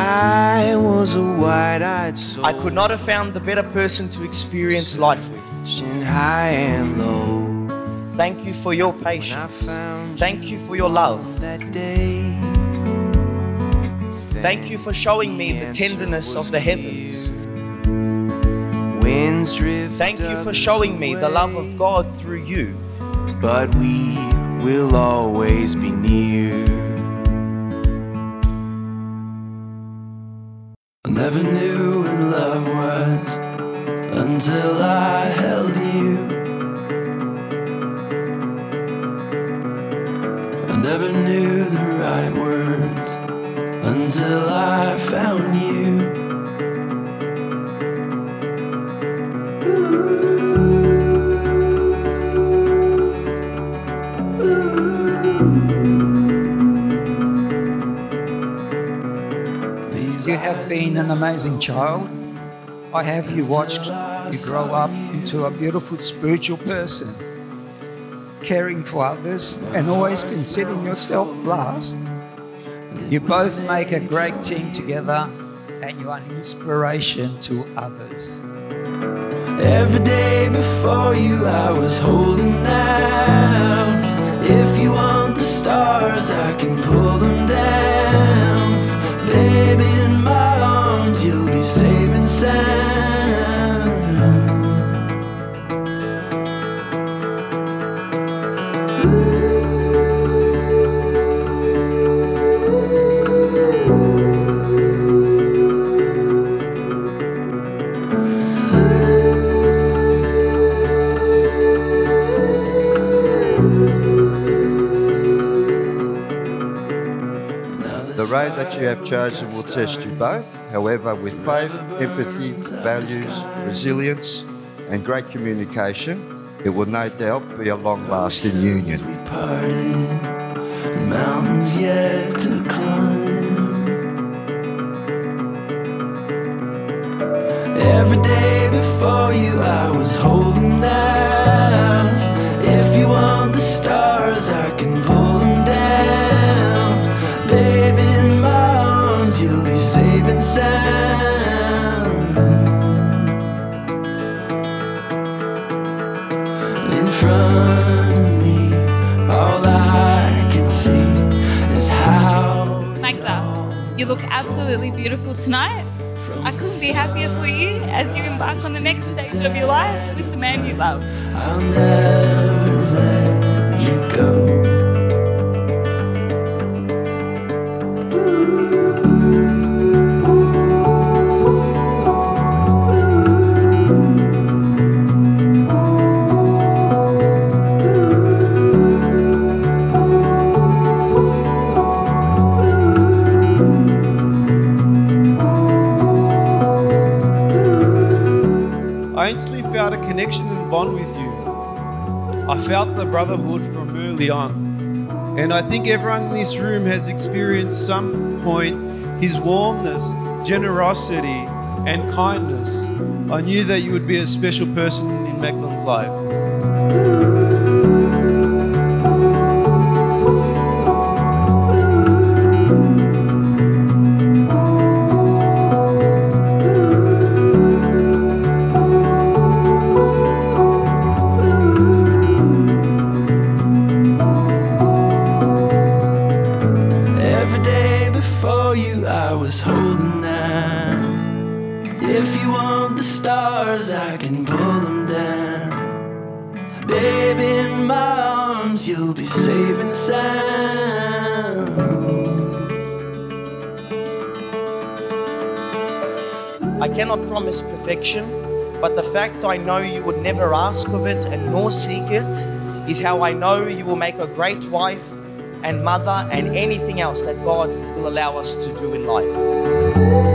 I was a wide-eyed soul. I could not have found the better person to experience life with. High and low. Thank you for your patience. Thank you for your love. that day. Thank you for showing me the tenderness of the heavens. Winds drift Thank you for showing me the love of God through you. But we will always be near. I never knew what love was until I held you. I never knew the right words until I found you. You have been an amazing child. I have you watched you grow up into a beautiful spiritual person, caring for others and always considering yourself last. You both make a great team together and you are an inspiration to others. Every day before you, I was holding out. If you want the stars, I can pull them The road that you have chosen will test you both. However, with faith, empathy, values, resilience, and great communication, it will no doubt be a long lasting union. Every day before you, I look absolutely beautiful tonight. I couldn't be happier for you as you embark on the next stage of your life with the man you love. I instantly felt a connection and bond with you. I felt the brotherhood from early on. And I think everyone in this room has experienced some point his warmness, generosity, and kindness. I knew that you would be a special person in Magdalene's life. If you want the stars, I can pull them down. Baby, in my arms, you'll be safe and sound. I cannot promise perfection, but the fact I know you would never ask of it and nor seek it is how I know you will make a great wife and mother and anything else that God will allow us to do in life.